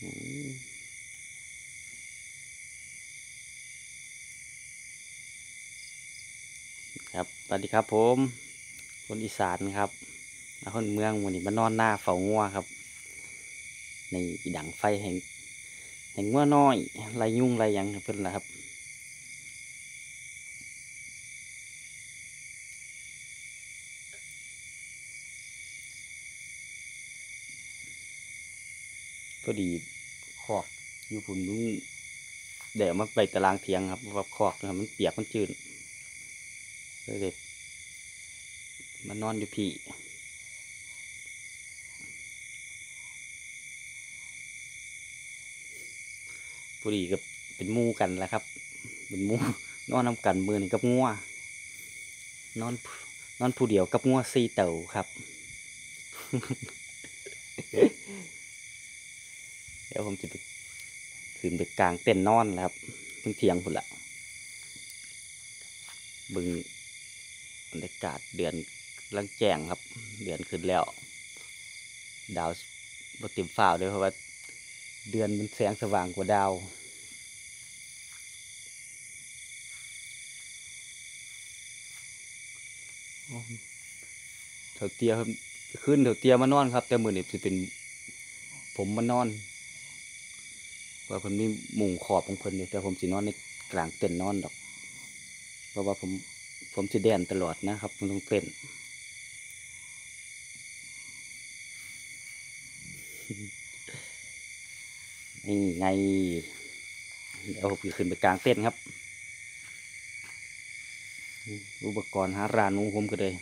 ครับ สวัสดีครับผม คนอีสานครับแล้วคนเมืองวันนี้มานอนหน้าเฝ้างัวครับ ในดังไฟแห่ง แห่งงัวน้อยไรยุ่งไรยังเพิ่นละครับพอดี อกอยู่พุ่นนุ่งเดี๋ยวมาไปตารางเทียงครับว่าคอกนะครับมันเปียกมันจืดเลยเด็มานอนอยู่พี่พอดีก็เป็นมูกันแหล้วครับ เป็นมูนอนน้ำกันมือนี่กับงัวนอนนอนผู้เดียวกับงัวซีเต่าครับ เดี๋ยวผมจะไปขึ้นไปกลางเต็นนอนแล้วครับเพิ่งเที่ยงพุ่นละบึงบรรยากาศเดือนกำลังแจ้งครับ เดือนขึ้นแล้ว ดาวบติมฟ้าด้วยเพราะว่า เดือนมันแสงสว่างกว่าดาวเถาเตียครับขึ้นเถาเตียมานอนครับ แต่มือนี่จะเป็นผมมานอน ว่าเพิ่นมีมุงขอบของเพิ่นอยู่แต่ผมสินอนในกลางเต็นนอนดอก เพราะว่าผมผมสิแดนตลอดนะครับผมต้องเต้นนี่ไงเดี๋ยวผมจะขึ้นไปกลางเต้นครับ อุปกรณ์หารานหนูผมก็เลย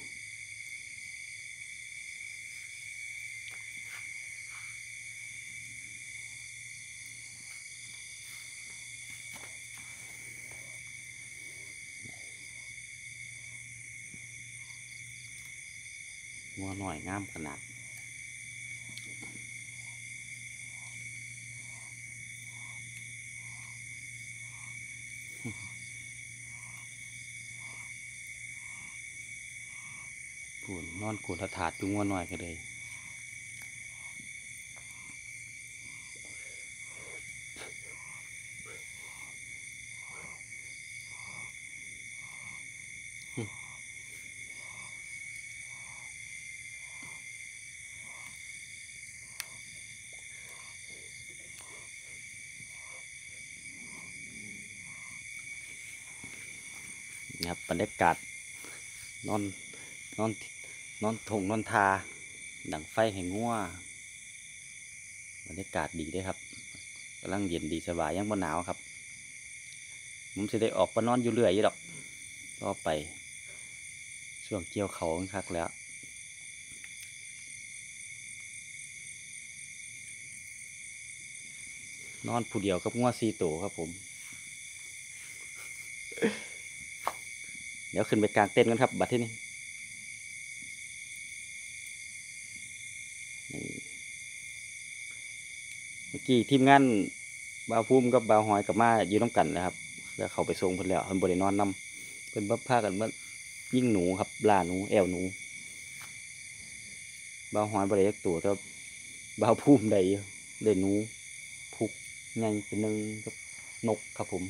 งัวหน่อยงามขนาดปูนนอนกูนถาดจุงงัวหน่อยก็เลย นะครับบรรยากาศนอนนอนนอนทงนอนทา ดังไฟแห่งงัวบรรยากาศดีด้วยครับกำลังเย็นดีสบายยังบ่หนาวครับผมจะได้ออกไปนอนอยู่เรื่อยยู่ดอกก็ไป ช่วงเกี่ยวเขาคักแล้วนอนผู้เดียวกับงัวซีโตวครับผม เดี๋ยวขึ้นไปกลางเต้นกันครับ บัดที่นี่เมื่อกี้ทีมงานบาวภูมิกับบาวหอยกับมาอยู่น้ำกันนะครับ แล้วเขาไปส่งเพิ่นแล้วเพิ่นบรินอนนำเพิ่นบัพากันมายิ่งหนูครับลาหนูแอวหนูบาวหอยบริยักตัวแต่ว่าบาวภูมิได้อยู่ได้หนูพุกใหญ่เป็นหนึ่งกับนกครับผม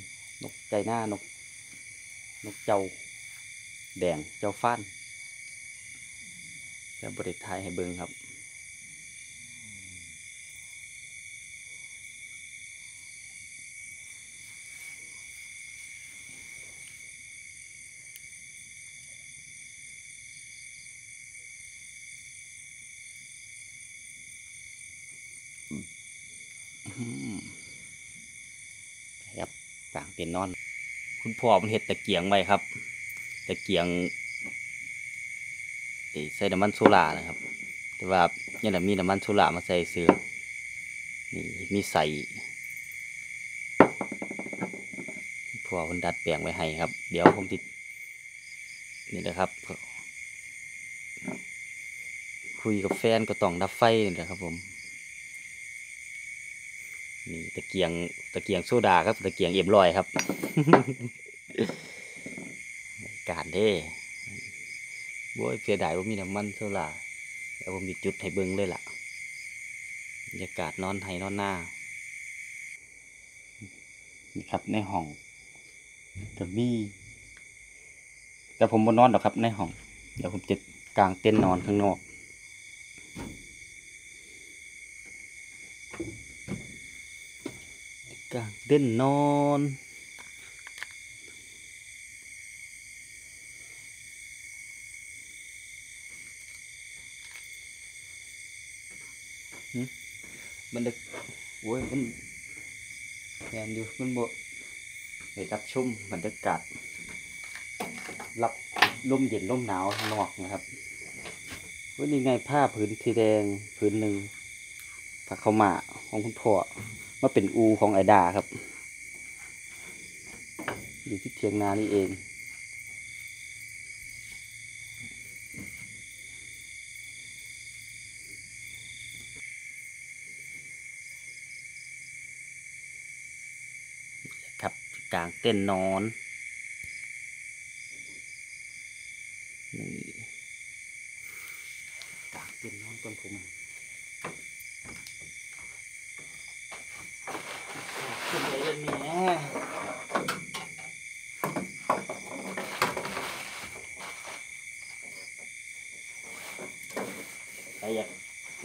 นกใจหน้านก นกเจ้า แดงเจ้าฟ้านแล้วบริทายให้เบิ่งครับ ครับต่างเต็นนอน คุณพ่อมันเห็ดตะเกียงไว้ครับ ตะเกียงใส่น้ำมันโซล่านะครับ แต่ว่าเนี่ยนะมีน้ำมันโซล่ามาใส่เสือนี่มีใส่พ่อคนดัดแปลงไว้ให้ครับ เดี๋ยวผมติดนี่นะครับ คุยกับแฟนก็ต้องดับไฟนี่แหละครับผมนี่ตะเกียงตะเกียงโซดาครับตะเกียงเอ็มลอยครับ เด้บ่ยเสียดายว่ามีน้ำมันโซล่าแล้วผมมีจุดให้เบิ่งเลยล่ะบรรยากาศนอนไห้นอนหน้านี่ครับในห้องก็มีแต่ผมบนนอนหรอกครับในห้อง เดี๋ยวผมจะกางเต็นท์นอนข้างนอกกางเต็นท์นอน มันดึกโอ้ยมันแมนอยู่มันบ่ได้รับชุ่มบรรยากาศรับลมเย็นลมหนาวข้างนอกนะครับวันนี้ไงผ้าผืนสีแดงผืนหนึ่งผ้าขาวหมาของคุณพ่อมาเป็นอูของไอดาครับ อยู่ที่เทียงนานี่เอง ครับกลางเต้นนอนนี่กางเต้นนอนก่อนผมขึ้นไปเลยแม่ใครอยาก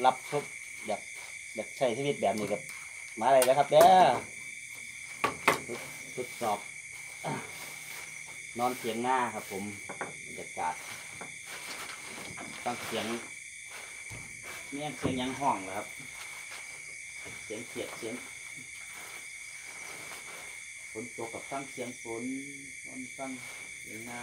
รับชมอยากอยากใช้ชีวิตแบบนี้กับมาเลยแล้วครับเด้อ ทดสอบ นอนเสียงหน้าครับผมบรรยากาศต้องเสียงเมี่ยเสียงยังห้องเหรอครับ เสียงเขียดเสียงฝนตกกับตั้งเสียงฝนนอนตั้งเสียงหน้า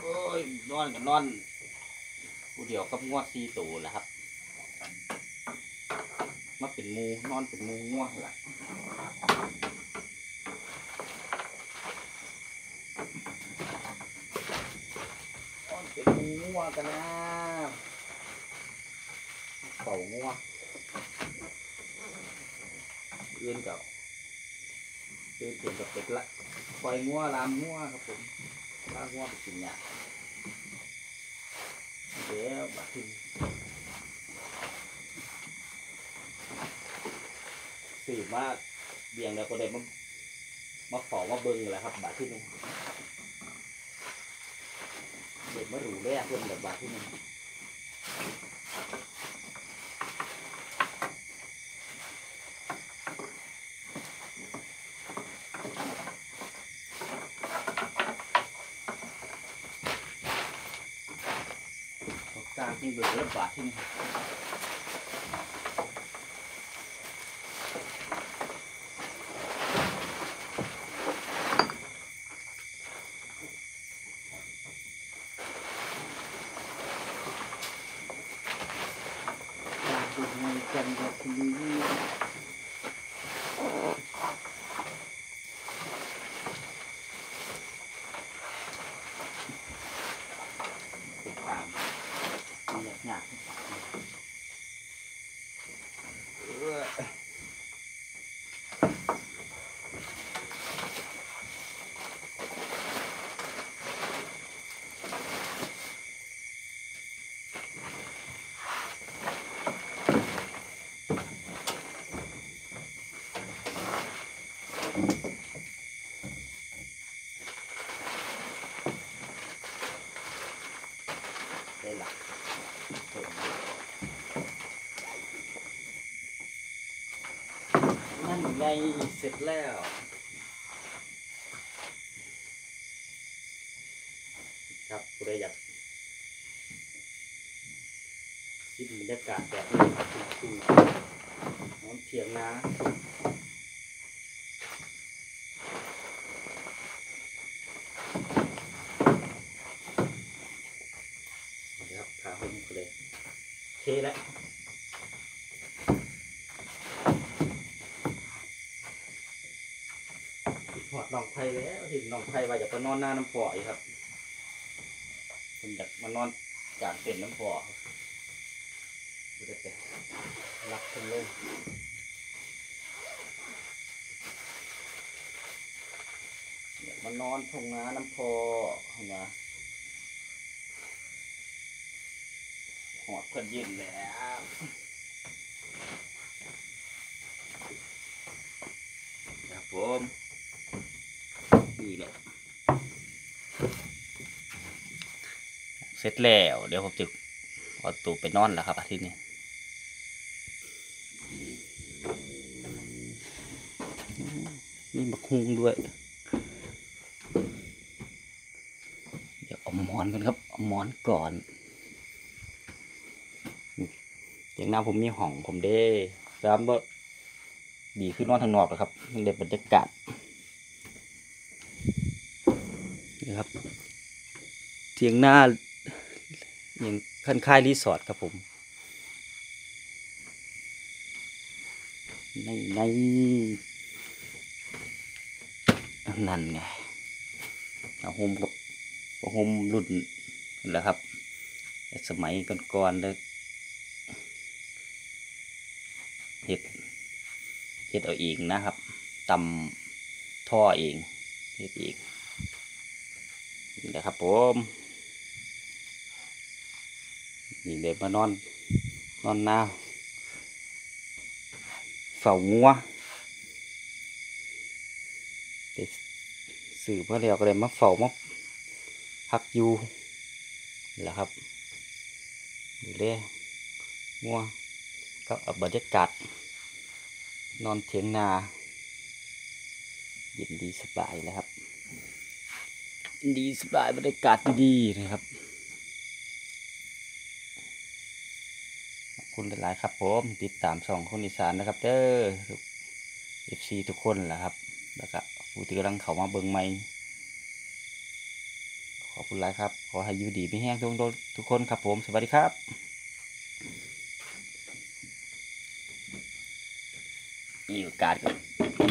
โอ้ยน อนกับนอนผู้เดียวกับงวดซีตูแหละครับมาเป็นมูนอนเป็นมูงวงแหละนอนเป็นมูงวงกันนะเป่างวงเอื้อนกับเอื้อนเปลี่ยนกับเป็ดละปล่อยง่วลามง่วครับผมลามง่วงไปกินเนี่ย เดี๋ยวบัดทีสืบมากเบียงแล้วก็ได้มามาขอมาเบิ้งแหล้วครับบาทที่หนึงเด็กมาหรูแร่เพิ่นแบบบาทที่หนึง เขากลางที่เบิ้งแล้วบาทที่หนึง จากดูในกันแบบนี้ติดตามมีอยากอยากเออได้หลัก นั่นไงเสร็จแล้ว ครับผู้ใดอยากคิดบรรยากาศแบบนี้คือน้องเทียงนะครับพาผมก็เลยเทแล้วหอดน้อง ไผ่แล้วเห็นน้องไผ่ว่าอยากไปนอนหน้าน้ำพออยู่ครับผมอยากมานอนกลางเต็นน้ำพอยรับคนเลยเดี๋ยวมานอนทงนาน้ำพอเห็นไหมหอดเพื่อนเย็นแล้วครับผม นี่แหละเสร็จแล้ว เดี๋ยวผมจะเอาตูไปนอนแล้วครับอาทิตย์นี้มีบักฮุงด้วย เดี๋ยวเอาหมอนกันครับเอาหมอนก่อนอย่างหน้าผมมีห้องผมเด้ซ้ำบ่ดีขึ้นนอนทางนอกแล้วครับมันได้บรรยากาศ ครับเทียงหน้าอย่างคันค่ายรีสอร์ทครับผม ในในนั่นไงเอาโฮมกับโฮมรุ่นแหล้วครับ สมัยก่อนๆเลยเห็ดเห็ดเอาเองนะครับตำท่อเองเห็ดเอง นี่แหละครับ ผมนี่เดี๋ยวมานอน นอนนาเฝ้างัวไปสื่อเพื่อเรียก็เลยมาเฝ้ามาพักอยู่นี่แหละครับดูแลงัวก็เอาบรรยากาศนอนเถียงนาเย็นดีสบายนะครับ ดีสบายบรรยากาศดีๆนะครับขอบคุณหลาย ๆ ครับผมติดตามช่องคนอีสานนะครับ เด้อเอฟซีทุกคนแหละครับ แล้วก็ผู้ที่กำลังเข้ามาเบิ่งใหม่ขอบคุณหลายครับ ขอให้อยู่ดีไม่แห้งทุกคนทุกคนครับผม สวัสดีครับมีโอกาส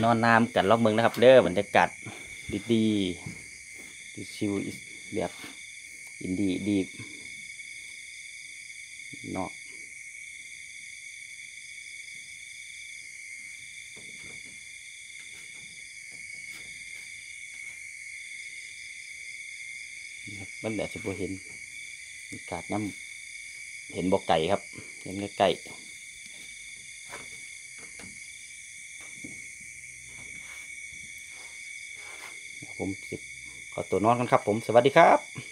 นอนน้ำกันรอบเมืองนะครับ เด้อบรรยากาศดีๆ ชิวแบบอินดีดีเนาะมันแบบจะบ่เห็นอากาศน้ำเห็นบ่ไก่ครับ เห็นใกล้ๆผมสิขอ ตัว นอนกันครับผมสวัสดีครับ